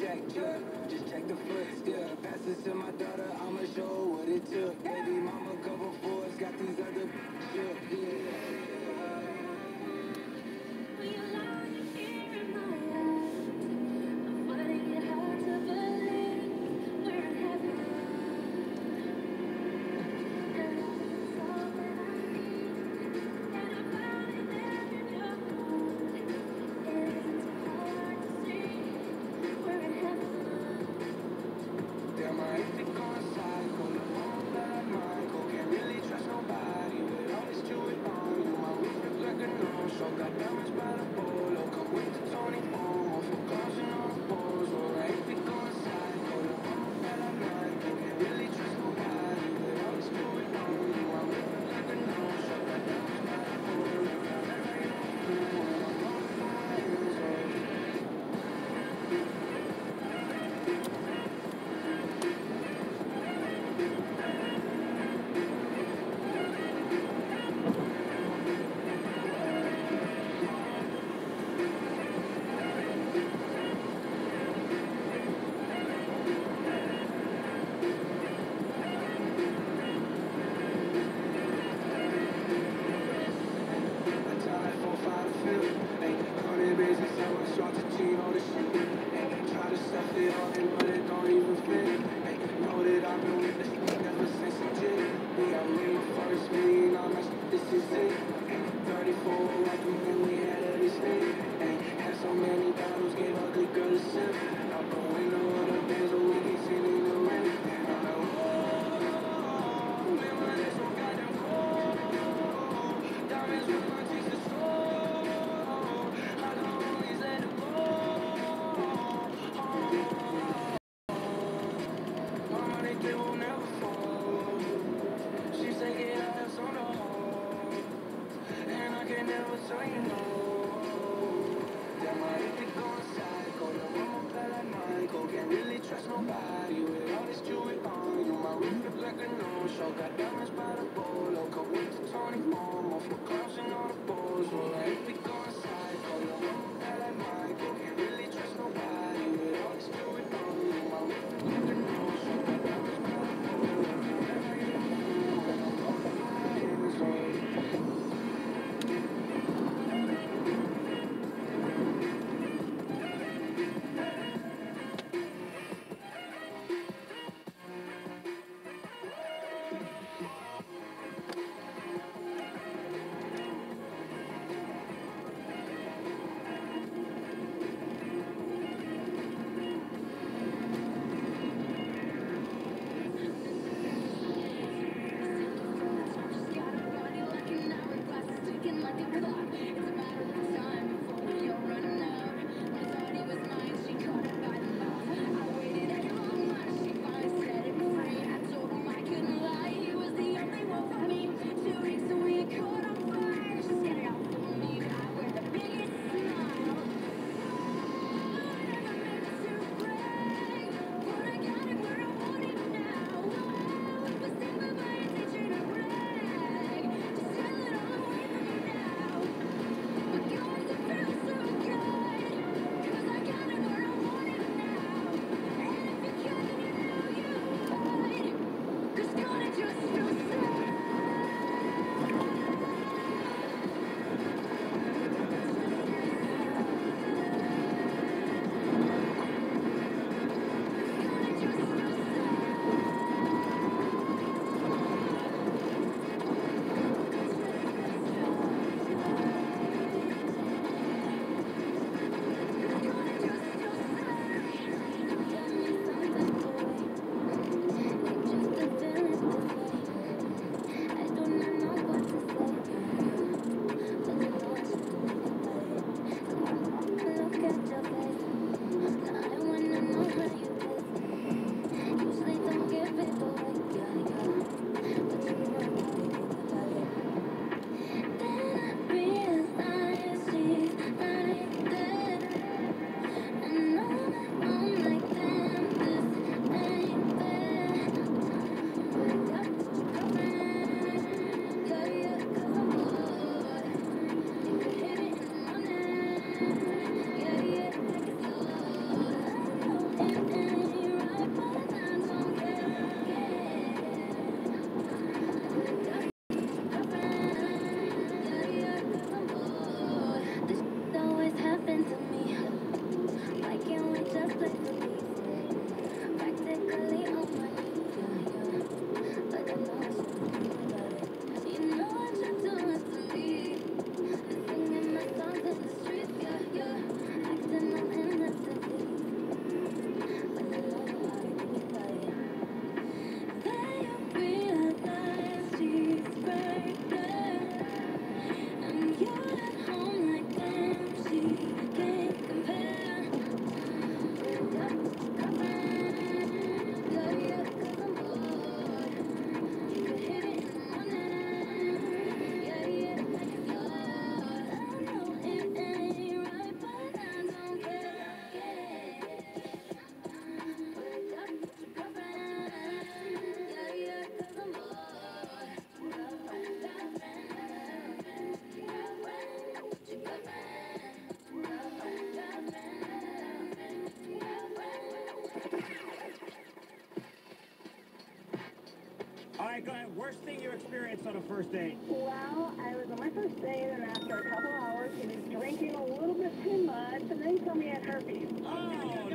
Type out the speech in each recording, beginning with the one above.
projector. Just check the footsteps. Passes to my dog. damaged by the bowl. Look up with the Tony Momo for right, go ahead. Worst thing you experienced on a first date? Well, I was on my first date, and after a couple hours, he was drinking a little bit too much, and then he told me he had herpes. Oh, no.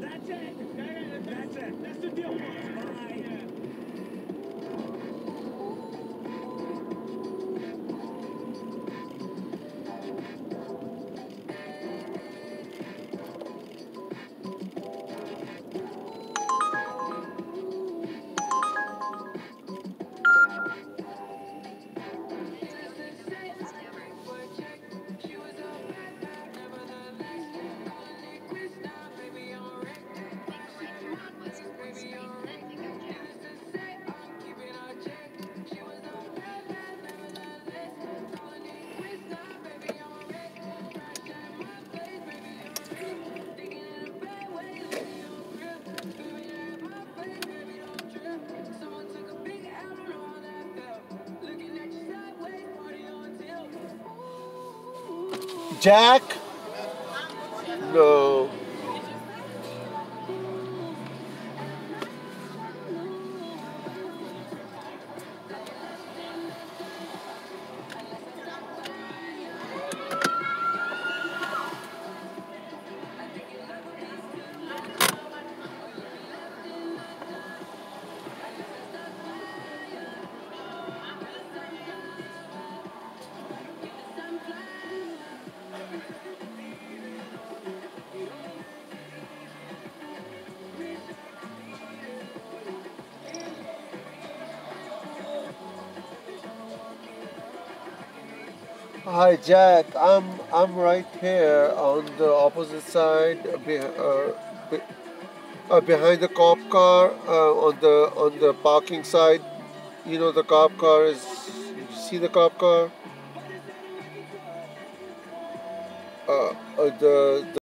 That's it. That's it. That's it. That's the deal. Bye. Jack? No. Hi Jack, I'm I'm right here on the opposite side, uh, uh, behind the cop car, uh, on the on the parking side. You know the cop car is. You see the cop car? Uh, uh, the, the